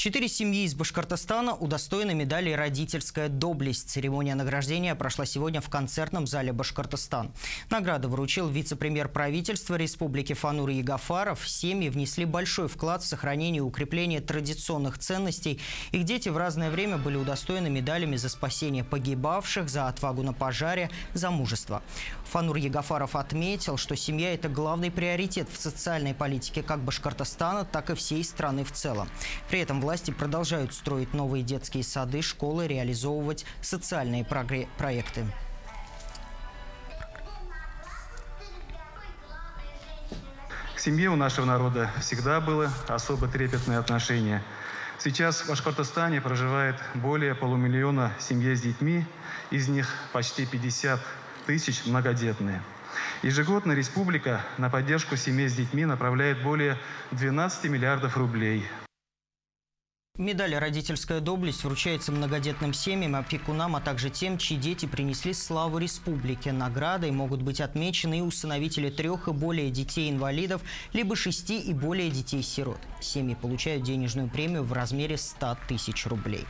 Четыре семьи из Башкортостана удостоены медали «Родительская доблесть». Церемония награждения прошла сегодня в концертном зале «Башкортостан». Награду вручил вице-премьер правительства Республики Фанур Ягафаров. Семьи внесли большой вклад в сохранение и укрепление традиционных ценностей. Их дети в разное время были удостоены медалями за спасение погибавших, за отвагу на пожаре, за мужество. Фанур Ягафаров отметил, что семья – это главный приоритет в социальной политике как Башкортостана, так и всей страны в целом. При этом власти продолжают строить новые детские сады, школы, реализовывать социальные проекты. К семье у нашего народа всегда было особо трепетное отношение. Сейчас в Башкортостане проживает более полумиллиона семей с детьми, из них почти 50 тысяч многодетные. Ежегодно республика на поддержку семей с детьми направляет более 12 миллиардов рублей. Медаль «Родительская доблесть» вручается многодетным семьям, опекунам, а также тем, чьи дети принесли славу республике. Наградой могут быть отмечены и усыновители трех и более детей-инвалидов, либо шести и более детей-сирот. Семьи получают денежную премию в размере 100 тысяч рублей.